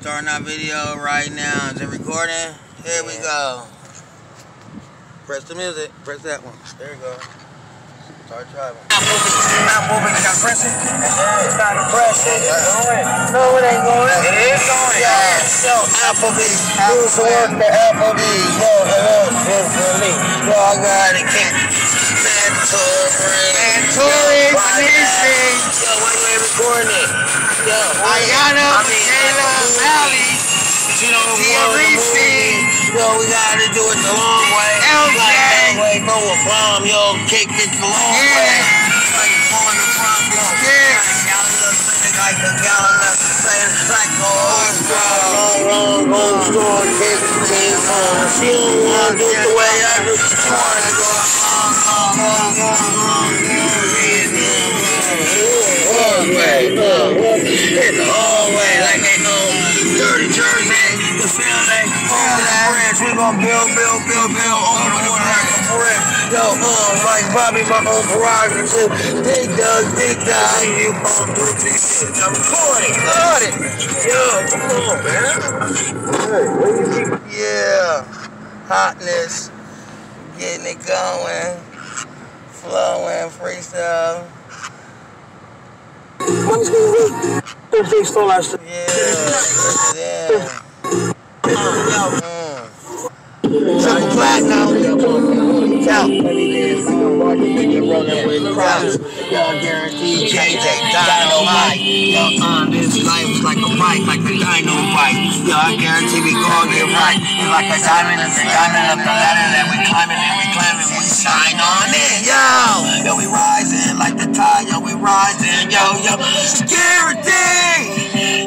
Starting our video right now. Is it recording? Here we go. Press the music. Press that one. There you go. Start driving. Not moving, I gotta press it. It's time to press it. No, it ain't going. It is going. Yes. Yo, Applebee's. Do some work at Applebee's. Yo, hello. This is me. Yo, I got a kick. Mantouri. Mantouri, Manisi. Yo, why you ain't recording it? Yo, Ayana, I mean, Michaela, Mally, You know, Tia one of the Reese. Yo, we gotta do it the long way. LJ. Like that way, go a bomb, yo, kick it the long Yeah. way. Like pulling the front, yo. Yeah. Gallon up, singing like a gallon up, saying like a horse girl. Long, long, long, strong, kick it, team on. She don't wanna do it the way I do. She that bridge. We gon' build, build, build, build, open the water like a bridge. Yo, um, like Bobby, my own prerogative. Big Doug, Big Doug, you gon' do this shit. I'm recording, got it. Yo, come on, man. Yeah, hotness, getting it going, flowing, freestyle. What's going on? The face full of stuff. Yeah, yeah. Count. Count. Y'all guaranteed JJ Dynamite. Yo, uh, this life is like a bike, like a dynamite. Yo, I guarantee we gon' get right. It's like a diamond, it's a diamond up the ladder that we climbing and we climbing, we shine on it. Yo, yo, we rising like the tide. Yo, we rising. Yo, yo, security.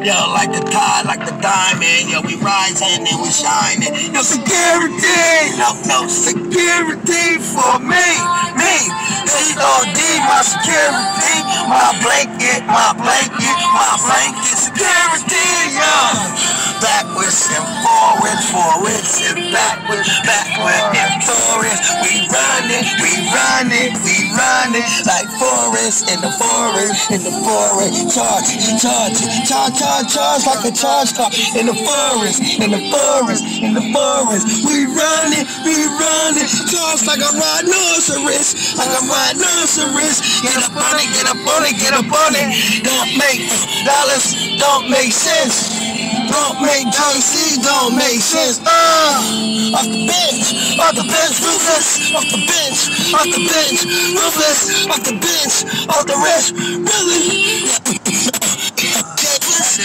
Yo, like the tide, like the diamond. Yo, we rising and we shining. No security. No, no, security for me, me. H-O-D, my security. My blanket, my blanket, my blanket. Security, yo. Backwards and forwards, forwards and backwards, backward and forwards. We running, we running, we running like forest in the forest, in the forest. Charge, charge, charge, charge, charge like a charge car in the forest, in the forest, in the forest. We running, we running, charge like a rhinoceros, like a rhinoceros. Get up on it, get up on it, get up on it. Don't make dollars, don't make sense. Don't make JC, don't make sense. Uh, off the bench, off the bench, ruthless. Off the bench, off the bench, ruthless. Off the bench, off the rest, really.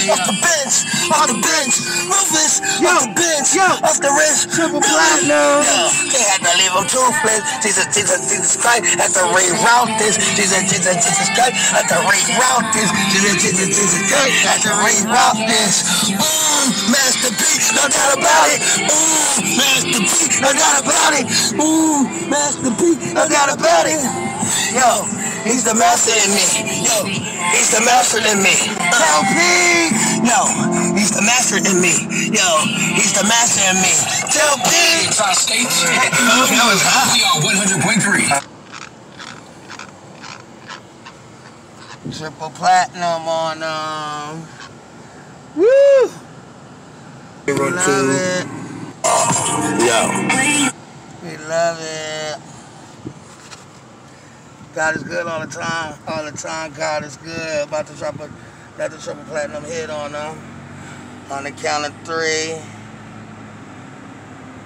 Off the bench, off the bench, ruthless. Off the bench, off the rest, triple platinum. Yo, they had to leave him toothless. Jesus, Jesus, Jesus Christ, had to reroute this. Jesus, Jesus, Jesus Christ, had to reroute this. Jesus, Jesus, Jesus Christ, had to reroute this. Ooh, Master P, no doubt about it. Ooh, Master P, no doubt about it. Ooh, Master P, no doubt about it. Yo, he's the master in me. Yo, he's the master in me. Tell P. Yo, he's the master in me. Yo, he's the master in me. Tell P. Tri States. That was hot. We are 100.3. Triple platinum on um. Woo! We love it. Yo. We love it. God is good all the time. All the time, God is good. About to drop a, another triple platinum hit on them. On the count of three,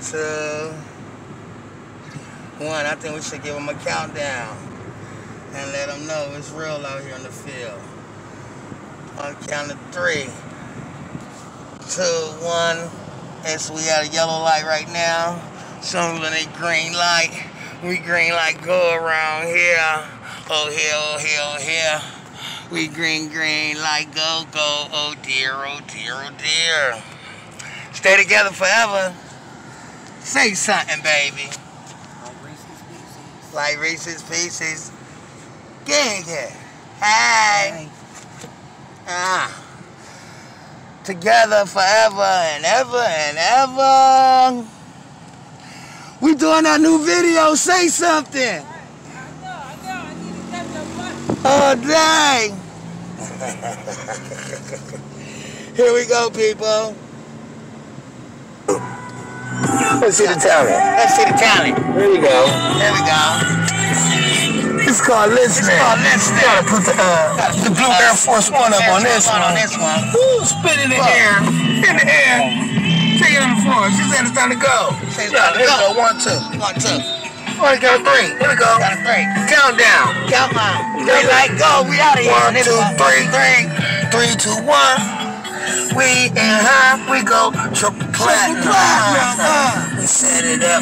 two, one. I think we should give them a countdown and let them know it's real out here in the field. On the count of three, two, one. And so we got a yellow light right now. Some when they green light. We green like go around here. Oh here, oh here, oh here. We green, green like go, go. Oh dear, oh dear, oh dear. Stay together forever. Say something, baby. Like Reese's Pieces. Gang here. Hey. Ah. Together forever and ever and ever. We doing our new video. Say something. Oh, dang. Here we go, people. Let's see the talent. Let's see the talent. Here we go. There we go. It's called listening. It's called listening. Gotta put the, uh, the blue Air Force One up on this one. On this one. Spit in the air. In the air. Take it the. She said it's time to go. She said it's time to go. One, two. One, two. One, got a three. Here we go. Got a three. Countdown. Count on. Three, like, go. We out of here. One, two, three. Three. Three, two, one. We in high, we go triple platinum. We set it up.